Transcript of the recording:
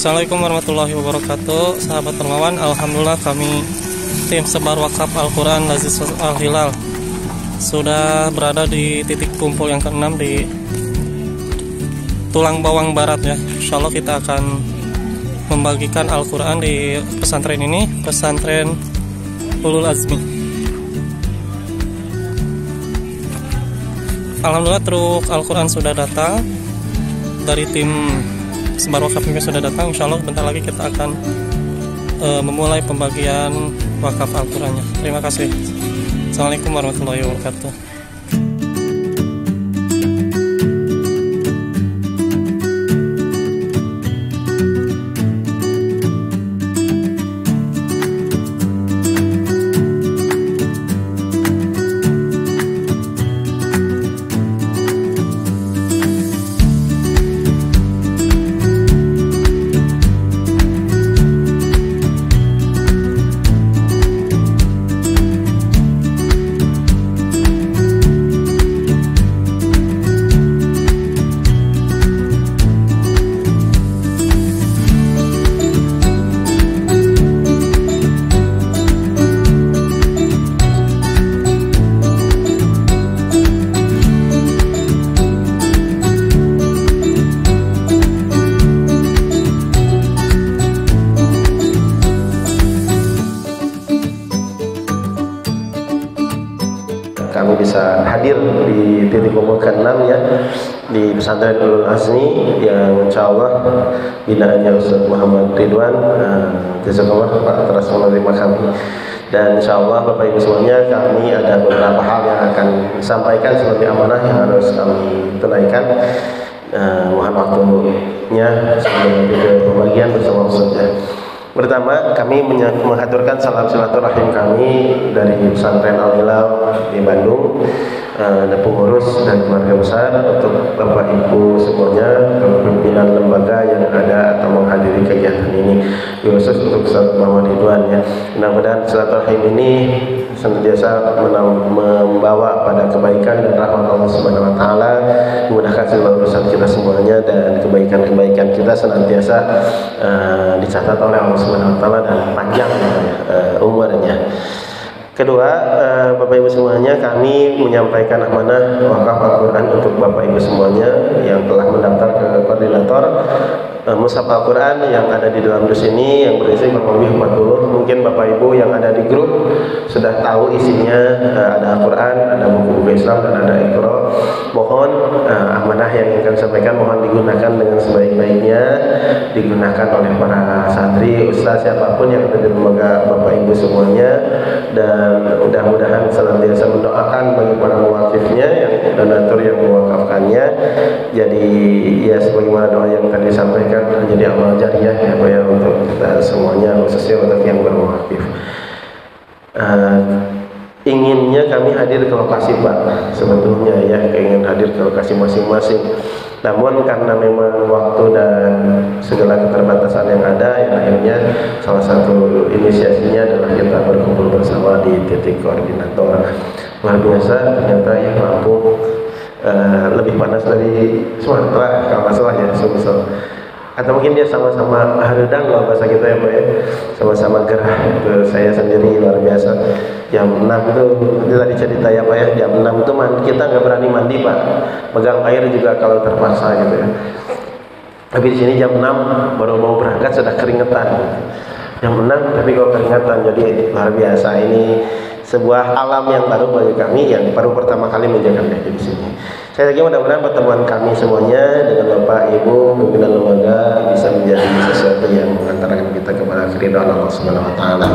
Assalamualaikum warahmatullahi wabarakatuh. Sahabat Permawan Alhamdulillah kami Tim Sebar Wakaf Al-Quran Lazis Al-Hilal Sudah berada di titik kumpul yang keenam di Tulang Bawang Barat ya. Insya Allah kita akan Membagikan Al-Quran di pesantren ini Pesantren Ulul Azmi. Alhamdulillah truk Al-Quran sudah datang Dari tim Sebar Wakaf juga sudah datang Insya Allah bentar lagi kita akan uh, memulai pembagian wakaf Al-Qurannya. Terima kasih. Assalamualaikum warahmatullahi wabarakatuh bisa hadir di titik kumpul ke-6 ya di pesantren Ulul Azmi yang insya Allah binaannya Ustaz Muhammad Ridwan uh, Jazakallah Pak atas menerima kami. Dan insya Allah Bapak Ibu semuanya kami ada beberapa hal yang akan disampaikan sebagai amanah yang harus kami tunaikan. Uh, mohon waktunya ke pembagian bersama Ustaz Pertama, kami mengaturkan salam silaturahim kami dari pesantren Al Hilal di Bandung uh, dan pengurus dan keluarga besar untuk Bapak Ibu semuanya, pimpinan lembaga yang ada atau menghadiri kegiatan ini, khusus untuk Ustaz Muhammad Ridwan ya. Mudah-mudahan silaturahim ini senantiasa membawa pada kebaikan dan rahmat Allah Subhanahu wa taala, memudahkan seluruh urusan kita semuanya dan kebaikan-kebaikan kita senantiasa uh, dicatat oleh Allah Subhanahu wa taala dan panjang uh, umurnya. Kedua, uh, Bapak Ibu semuanya, kami menyampaikan amanah wakaf Al-Quran untuk Bapak Ibu semuanya yang telah mendaftar ke koordinator uh, Mushaf Al-Quran yang ada di dalam dus ini yang berisi kurang lebih 40. Mungkin Bapak Ibu yang ada di grup sudah tahu isinya uh, ada Al-Quran, ada buku-buku Islam dan ada Iqra. Mohon amanah yang kami sampaikan mohon digunakan dengan sebaik-baiknya, digunakan oleh para santri, ustaz siapa pun yang ada di lembaga Bapak Ibu semuanya. Dan mudah-mudahan senantiasa mendoakan bagi para muwakifnya yang donatur yang mewakafkannya. Jadi ya sebagaimana doa yang tadi disampaikan menjadi amal jariah ya Pak ya untuk kita semuanya khususnya untuk yang bermuwakif uh, inginnya kami hadir ke lokasi Pak sebetulnya ya ingin hadir ke lokasi masing-masing namun karena memang waktu dan segala keterbatasan yang ada yang akhirnya salah satu inisiasinya adalah kita berkumpul bersama di titik koordinator. Luar biasa ternyata yang Lampung uh, lebih panas dari Sumatera kalau masalah ya Sumsel atau mungkin dia sama-sama haridang kalau bahasa kita ya Pak ya. Sama-sama gerah itu saya sendiri luar biasa. Jam 6 itu itu tadi cerita ya Pak ya. Jam 6 itu kita nggak berani mandi Pak. Pegang air juga kalau terpaksa gitu ya. Tapi di sini jam 6 baru mau berangkat sudah keringetan. Jam 6 tapi kalau keringetan? Jadi luar biasa ini sebuah alam yang baru bagi kami yang baru pertama kali menjaga di sini. Saya lagi mudah-mudahan pertemuan kami semuanya dengan Bapak Ibu pimpinan lembaga bisa menjadi sesuatu yang mengantarkan kita kepada keridhaan Allah Subhanahu wa taala.